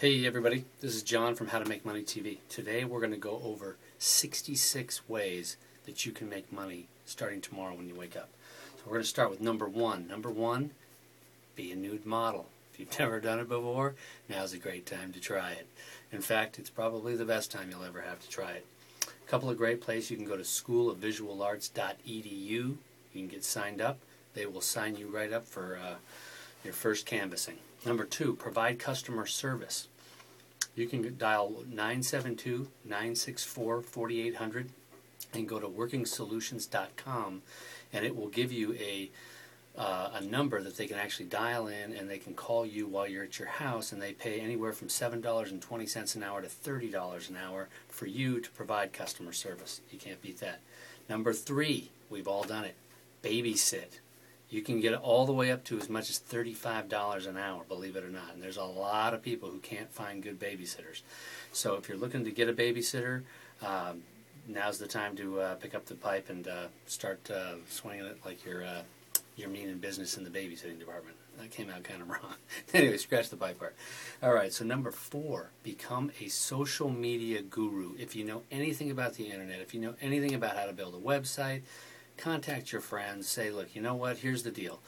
Hey everybody, this is John from How to Make Money TV. Today we're going to go over 66 ways that you can make money starting tomorrow when you wake up. So we're going to start with number one. Number one, be a nude model. If you've never done it before, now's a great time to try it. In fact, it's probably the best time you'll ever have to try it. A couple of great places. You can go to schoolofvisualarts.edu. You can get signed up. They will sign you right up for uh, your first canvassing. Number two, provide customer service. You can dial 972 964 4800 and go to workingsolutions.com and it will give you a uh, a number that they can actually dial in and they can call you while you're at your house and they pay anywhere from $7.20 an hour to $30 an hour for you to provide customer service. You can't beat that. Number three, we've all done it, babysit. You can get all the way up to as much as $35 an hour, believe it or not. And there's a lot of people who can't find good babysitters. So if you're looking to get a babysitter, um, now's the time to uh, pick up the pipe and uh, start uh, swinging it like you're uh, you're meaning business in the babysitting department. That came out kind of wrong. anyway, scratch the pipe part. All right, so number four, become a social media guru. If you know anything about the internet, if you know anything about how to build a website, contact your friends, say, look, you know what, here's the deal.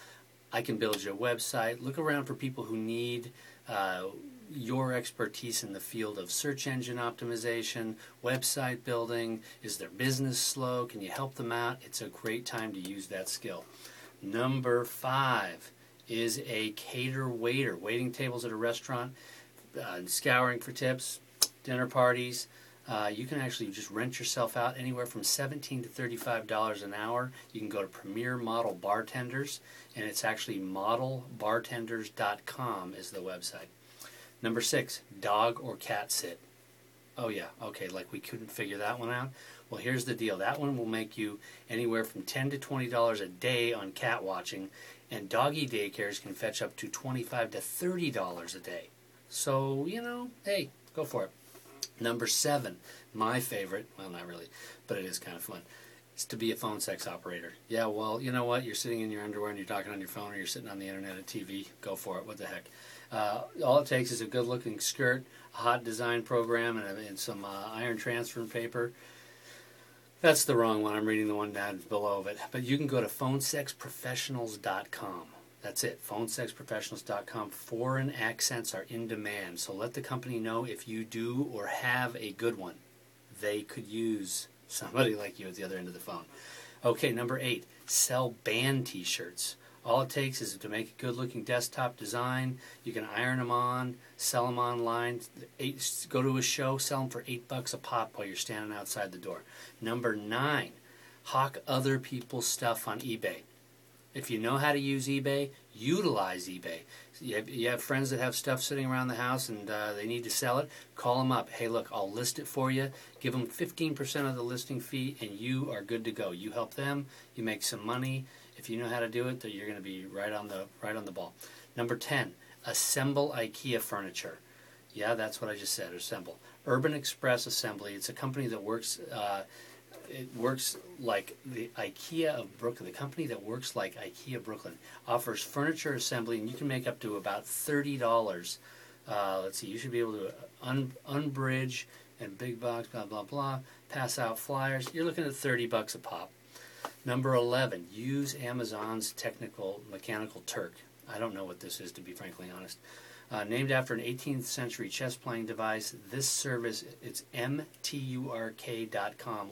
I can build you a website. Look around for people who need uh, your expertise in the field of search engine optimization, website building. Is their business slow? Can you help them out? It's a great time to use that skill. Number five is a cater waiter, waiting tables at a restaurant, uh, scouring for tips, dinner parties. Uh, you can actually just rent yourself out anywhere from 17 to $35 an hour. You can go to Premier Model Bartenders, and it's actually modelbartenders.com is the website. Number six, dog or cat sit. Oh, yeah, okay, like we couldn't figure that one out. Well, here's the deal that one will make you anywhere from 10 to $20 a day on cat watching, and doggy daycares can fetch up to 25 to $30 a day. So, you know, hey, go for it. Number seven, my favorite, well, not really, but it is kind of fun, is to be a phone sex operator. Yeah, well, you know what? You're sitting in your underwear and you're talking on your phone or you're sitting on the internet at TV. Go for it. What the heck? Uh, all it takes is a good looking skirt, a hot design program, and, and some uh, iron transfer paper. That's the wrong one. I'm reading the one down below of it. But you can go to phonesexprofessionals.com. That's it, phonesexprofessionals.com. Foreign accents are in demand, so let the company know if you do or have a good one. They could use somebody like you at the other end of the phone. Okay, number eight, sell band t shirts. All it takes is to make a good looking desktop design. You can iron them on, sell them online. Eight, go to a show, sell them for eight bucks a pop while you're standing outside the door. Number nine, hawk other people's stuff on eBay. If you know how to use eBay, utilize eBay. You have, you have friends that have stuff sitting around the house and uh, they need to sell it. Call them up. Hey, look, I'll list it for you. Give them 15% of the listing fee, and you are good to go. You help them. You make some money. If you know how to do it, you're going to be right on the right on the ball. Number 10, assemble IKEA furniture. Yeah, that's what I just said. Assemble. Urban Express Assembly. It's a company that works. Uh, it works like the IKEA of Brooklyn. The company that works like IKEA Brooklyn offers furniture assembly, and you can make up to about thirty dollars. Uh, let's see, you should be able to un- unbridge and big box, blah blah blah. Pass out flyers. You're looking at thirty bucks a pop. Number eleven, use Amazon's technical mechanical Turk. I don't know what this is to be frankly honest. Uh, named after an 18th century chess playing device, this service, it's mturk.com,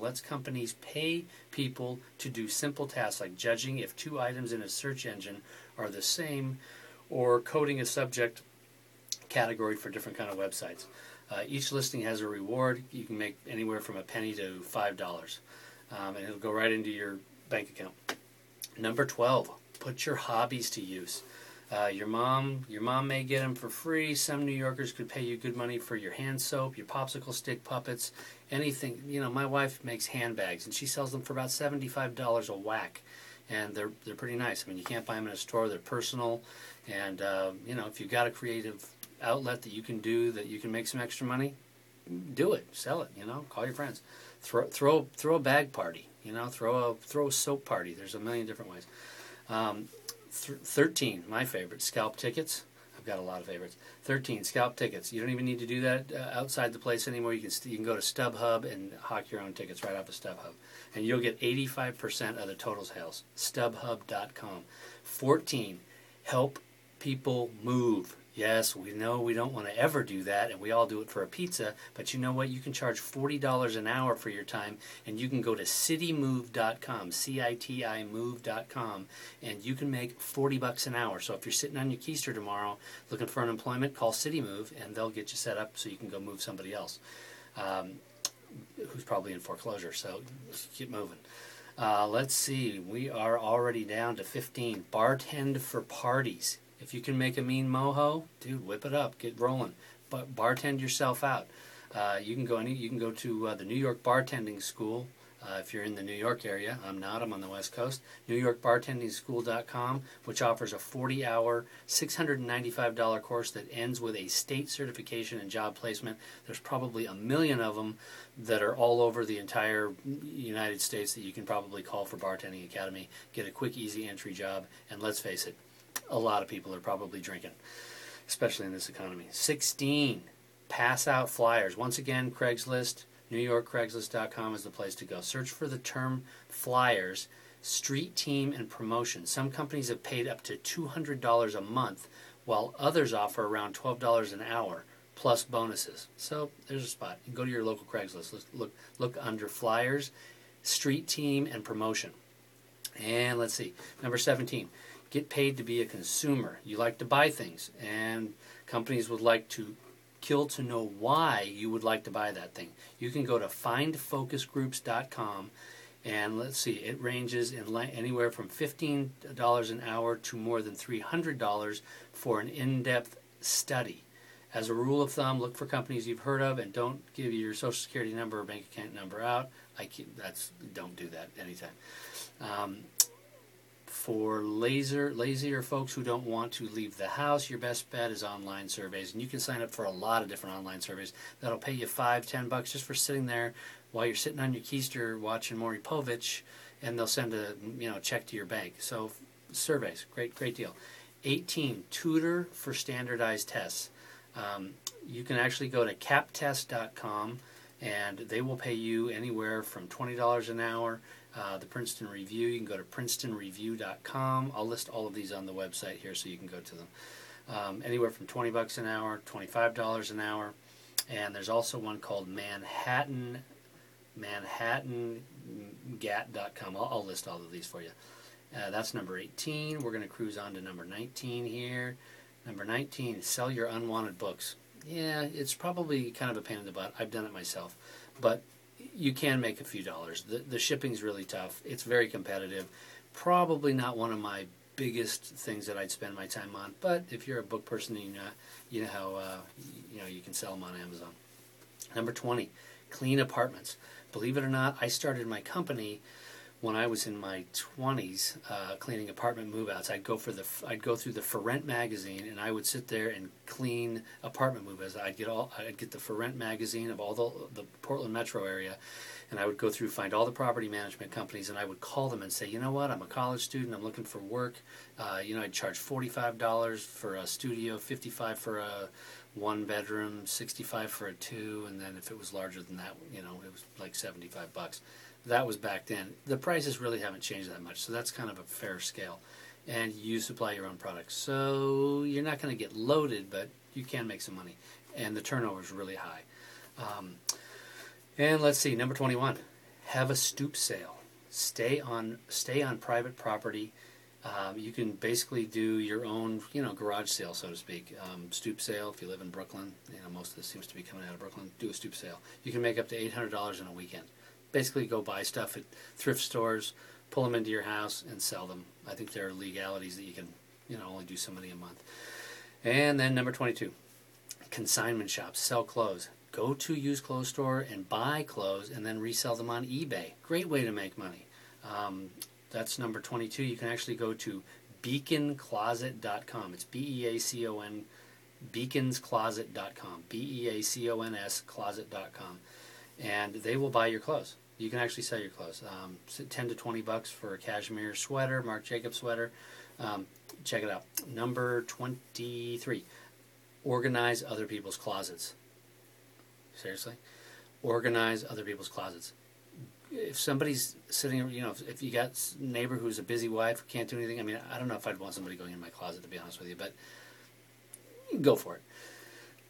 lets companies pay people to do simple tasks like judging if two items in a search engine are the same or coding a subject category for different kind of websites. Uh, each listing has a reward. You can make anywhere from a penny to $5. Um, and it'll go right into your bank account. Number 12, put your hobbies to use. Uh, your mom, your mom may get them for free. Some New Yorkers could pay you good money for your hand soap, your popsicle stick puppets, anything. You know, my wife makes handbags, and she sells them for about seventy-five dollars a whack, and they're they're pretty nice. I mean, you can't buy them in a store; they're personal, and uh, you know, if you've got a creative outlet that you can do that you can make some extra money, do it, sell it. You know, call your friends, throw throw throw a bag party. You know, throw a throw a soap party. There's a million different ways. Um, 13, my favorite, scalp tickets. I've got a lot of favorites. 13, scalp tickets. You don't even need to do that uh, outside the place anymore. You can, st- you can go to StubHub and hawk your own tickets right off of StubHub. And you'll get 85% of the total sales. StubHub.com. 14, help people move. Yes, we know we don't want to ever do that, and we all do it for a pizza, but you know what? You can charge $40 an hour for your time, and you can go to citimove.com, C I T I move.com, and you can make 40 bucks an hour. So if you're sitting on your keister tomorrow looking for unemployment, call CitiMove, and they'll get you set up so you can go move somebody else um, who's probably in foreclosure. So keep moving. Uh, let's see, we are already down to 15. Bartend for parties. If you can make a mean moho, dude, whip it up, get rolling. But bartend yourself out. Uh, you can go any, you can go to uh, the New York Bartending School uh, if you're in the New York area. I'm not. I'm on the West Coast. NewYorkBartendingSchool.com, which offers a 40-hour, $695 course that ends with a state certification and job placement. There's probably a million of them that are all over the entire United States that you can probably call for Bartending Academy, get a quick, easy entry job, and let's face it, a lot of people are probably drinking, especially in this economy. 16, pass out flyers. Once again, Craigslist, NewYorkCraigslist.com is the place to go. Search for the term flyers, street team, and promotion. Some companies have paid up to $200 a month, while others offer around $12 an hour plus bonuses. So there's a spot. You go to your local Craigslist. Look, look, look under flyers, street team, and promotion. And let's see, number 17 get paid to be a consumer. You like to buy things, and companies would like to kill to know why you would like to buy that thing. You can go to findfocusgroups.com and let's see, it ranges in anywhere from $15 an hour to more than $300 for an in depth study. As a rule of thumb, look for companies you've heard of and don't give your social security number or bank account number out. I keep, that's don't do that anytime. Um, for laser lazier folks who don't want to leave the house, your best bet is online surveys, and you can sign up for a lot of different online surveys that'll pay you five, ten bucks just for sitting there while you're sitting on your keister watching Maury Povich, and they'll send a you know check to your bank. So surveys, great great deal. 18 tutor for standardized tests. Um, you can actually go to kaptest.com and they will pay you anywhere from $20 an hour uh, the Princeton Review. You can go to princetonreview.com. I'll list all of these on the website here so you can go to them. Um, anywhere from 20 bucks an hour, $25 an hour. And there's also one called Manhattan, manhattangmat.com. I'll, I'll list all of these for you. Uh, that's number 18. We're going to cruise on to number 19 here. Number 19, sell your unwanted books. Yeah, it's probably kind of a pain in the butt. I've done it myself. But you can make a few dollars. The, the shipping's really tough. It's very competitive. Probably not one of my biggest things that I'd spend my time on. But if you're a book person, you know, you know how uh, you know you can sell them on Amazon. Number twenty, clean apartments. Believe it or not, I started my company when I was in my 20s uh, cleaning apartment move-outs, I'd go for the I'd go through the For Rent magazine and I would sit there and clean apartment move-outs. I'd get all I'd get the For Rent magazine of all the the Portland metro area, and I would go through find all the property management companies and I would call them and say, you know what, I'm a college student, I'm looking for work. Uh, you know, I'd charge forty-five dollars for a studio, fifty-five for a one bedroom, sixty-five for a two, and then if it was larger than that, you know, it was like seventy-five bucks that was back then. The prices really haven't changed that much, so that's kind of a fair scale. And you supply your own products, so you're not going to get loaded, but you can make some money, and the turnover is really high. Um, and let's see, number twenty-one, have a stoop sale. Stay on stay on private property. Um, you can basically do your own, you know, garage sale, so to speak. Um, stoop sale. If you live in Brooklyn, you know most of this seems to be coming out of Brooklyn. Do a stoop sale. You can make up to eight hundred dollars in a weekend basically go buy stuff at thrift stores, pull them into your house, and sell them. I think there are legalities that you can, you know, only do so many a month. And then number 22, consignment shops sell clothes. Go to used clothes store and buy clothes and then resell them on eBay. Great way to make money. Um, that's number 22. You can actually go to beaconcloset.com. It's B E A C O N, beaconscloset.com. B E A C O N S closet.com and they will buy your clothes. You can actually sell your clothes. Um, 10 to 20 bucks for a cashmere sweater, Marc Jacobs sweater, Um, check it out. Number 23 organize other people's closets. Seriously? Organize other people's closets. If somebody's sitting, you know, if, if you got neighbor who's a busy wife, can't do anything, I mean, I don't know if I'd want somebody going in my closet, to be honest with you, but go for it.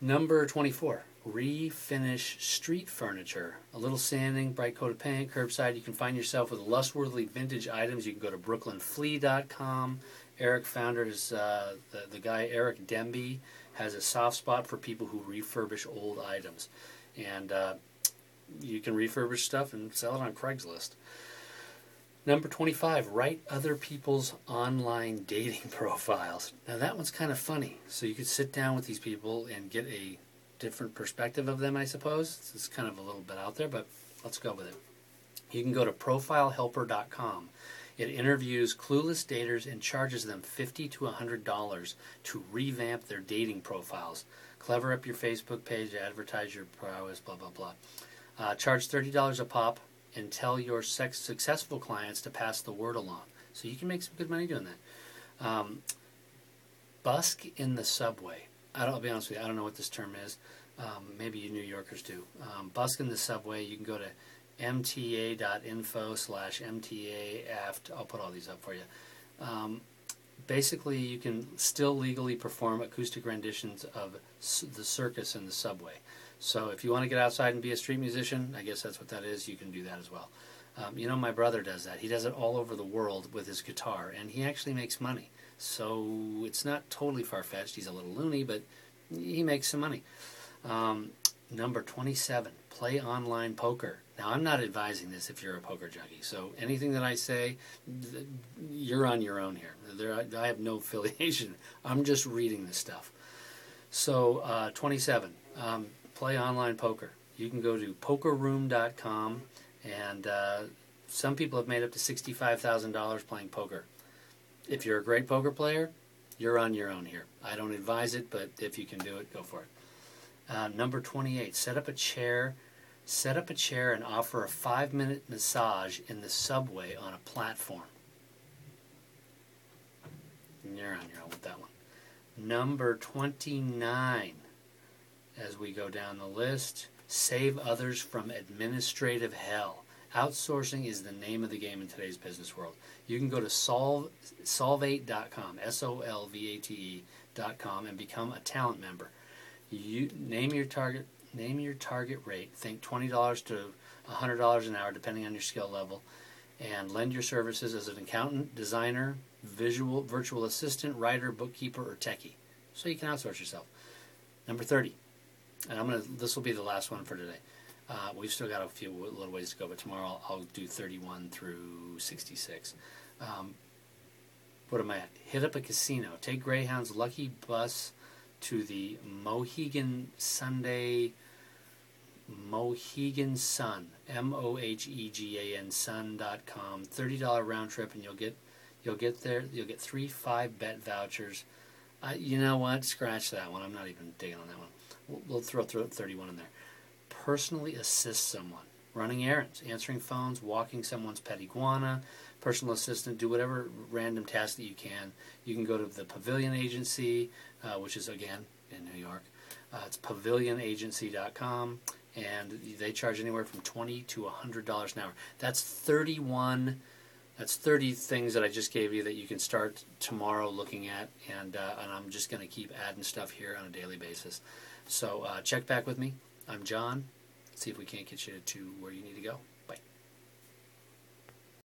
Number 24, refinish street furniture. A little sanding, bright coat of paint, curbside. You can find yourself with lustworthy vintage items. You can go to brooklynflea.com. Eric founder is uh, the, the guy, Eric Demby, has a soft spot for people who refurbish old items. And uh, you can refurbish stuff and sell it on Craigslist. Number 25, write other people's online dating profiles. Now, that one's kind of funny. So, you could sit down with these people and get a different perspective of them, I suppose. It's kind of a little bit out there, but let's go with it. You can go to profilehelper.com. It interviews clueless daters and charges them 50 to $100 to revamp their dating profiles. Clever up your Facebook page, advertise your prowess, blah, blah, blah. Uh, charge $30 a pop and tell your successful clients to pass the word along. So you can make some good money doing that. Um, busk in the subway. I don't, I'll be honest with you, I don't know what this term is. Um, maybe you New Yorkers do. Um, busk in the subway, you can go to mta.info slash mtaaft. I'll put all these up for you. Um, basically, you can still legally perform acoustic renditions of the circus in the subway. So if you want to get outside and be a street musician, I guess that's what that is, you can do that as well. Um, you know, my brother does that. He does it all over the world with his guitar, and he actually makes money. So it's not totally far fetched. He's a little loony, but he makes some money. Um, number 27, play online poker. Now, I'm not advising this if you're a poker junkie. So anything that I say, you're on your own here. There, I have no affiliation. I'm just reading this stuff. So, uh, 27, um, play online poker. You can go to pokerroom.com, and uh, some people have made up to $65,000 playing poker. If you're a great poker player, you're on your own here. I don't advise it, but if you can do it, go for it. Uh, number 28, set up a chair. Set up a chair and offer a five minute massage in the subway on a platform. You're on your own with that one. Number 29, as we go down the list, save others from administrative hell. Outsourcing is the name of the game in today's business world. You can go to solve, solvate.com, S O L V A T E.com, and become a talent member. You name your target, name your target rate. Think twenty dollars to hundred dollars an hour, depending on your skill level, and lend your services as an accountant, designer, visual, virtual assistant, writer, bookkeeper, or techie. So you can outsource yourself. Number thirty, and I'm gonna. This will be the last one for today. Uh, we've still got a few little ways to go, but tomorrow I'll, I'll do 31 through 66. Um, what am I at? Hit up a casino. Take Greyhound's lucky bus to the Mohegan Sunday Mohegan Sun M O H E G A N Sun dot com. Thirty dollar round trip, and you'll get you'll get there. You'll get three five bet vouchers. Uh, you know what? Scratch that one. I'm not even digging on that one. We'll, we'll throw, throw 31 in there. Personally assist someone. Running errands, answering phones, walking someone's pet iguana, personal assistant, do whatever random task that you can. You can go to the Pavilion Agency, uh, which is again in New York. Uh, it's pavilionagency.com, and they charge anywhere from twenty to hundred dollars an hour. That's thirty-one. That's thirty things that I just gave you that you can start tomorrow looking at, and uh, and I'm just going to keep adding stuff here on a daily basis. So uh, check back with me. I'm John. See if we can't get you to where you need to go.